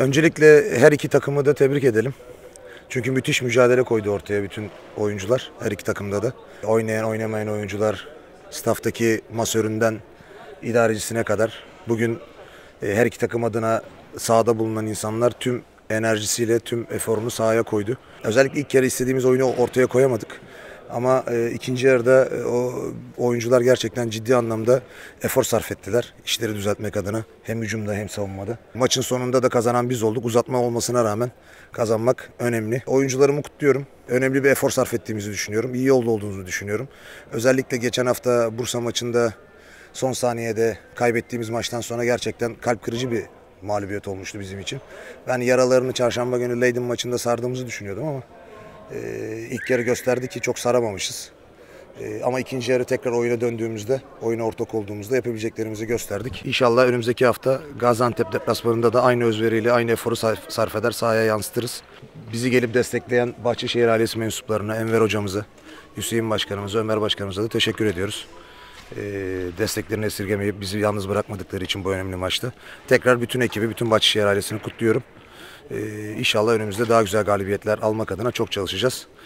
Öncelikle her iki takımı da tebrik edelim. Çünkü müthiş mücadele koydu ortaya bütün oyuncular. Her iki takımda da. Oynayan oynamayan oyuncular, staftaki masöründen idarecisine kadar. Bugün e, her iki takım adına sahada bulunan insanlar tüm enerjisiyle tüm eforunu sahaya koydu. Özellikle ilk kere istediğimiz oyunu ortaya koyamadık. Ama e, ikinci yarıda e, o oyuncular gerçekten ciddi anlamda efor sarf ettiler. işleri düzeltmek adına hem hücumda hem savunmada. Maçın sonunda da kazanan biz olduk. Uzatma olmasına rağmen kazanmak önemli. Oyuncularımı kutluyorum. Önemli bir efor sarf ettiğimizi düşünüyorum. İyi yolda olduğumuzu düşünüyorum. Özellikle geçen hafta Bursa maçında son saniyede kaybettiğimiz maçtan sonra gerçekten kalp kırıcı bir mağlubiyet olmuştu bizim için. Ben yaralarını çarşamba günü Leydin maçında sardığımızı düşünüyordum ama ilk yarı gösterdi ki çok saramamışız. E, ama ikinci yarı tekrar oyuna döndüğümüzde, oyuna ortak olduğumuzda yapabileceklerimizi gösterdik. İnşallah önümüzdeki hafta Gaziantep deplasmanında da aynı özveriyle, aynı eforu sarf eder, sahaya yansıtırız. Bizi gelip destekleyen Bahçeşehir ailesi mensuplarına, Enver hocamıza, Hüseyin başkanımıza, Ömer başkanımıza da teşekkür ediyoruz. E, desteklerini esirgemeyip bizi yalnız bırakmadıkları için bu önemli maçta. Tekrar bütün ekibi, bütün Bahçeşehir ailesini kutluyorum. Ee, inşallah önümüzde daha güzel galibiyetler almak adına çok çalışacağız.